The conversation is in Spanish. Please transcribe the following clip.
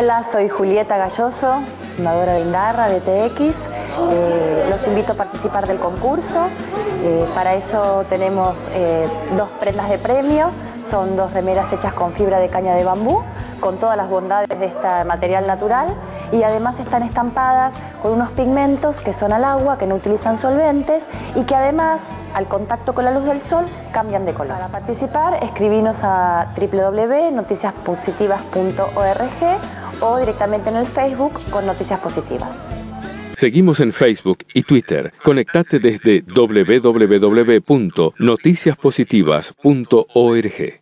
Hola, soy Julieta Galloso, fundadora de Indarra, de TX. Eh, los invito a participar del concurso. Eh, para eso tenemos eh, dos prendas de premio. Son dos remeras hechas con fibra de caña de bambú, con todas las bondades de este material natural y además están estampadas con unos pigmentos que son al agua, que no utilizan solventes y que además al contacto con la luz del sol cambian de color. Para participar escribinos a www.noticiaspositivas.org o directamente en el Facebook con Noticias Positivas. Seguimos en Facebook y Twitter. Conectate desde www.noticiaspositivas.org.